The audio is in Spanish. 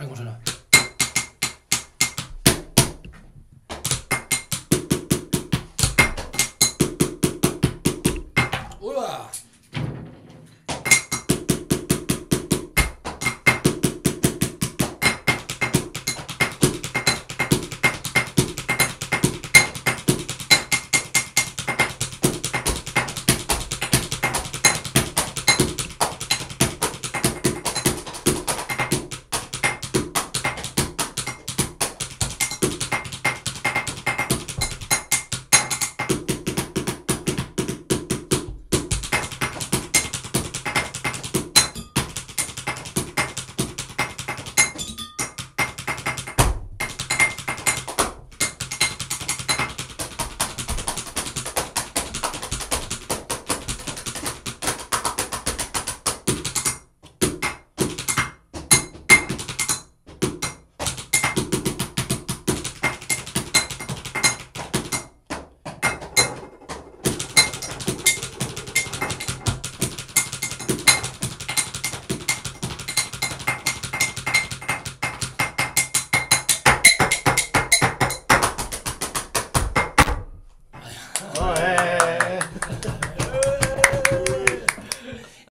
¿Sabes cómo?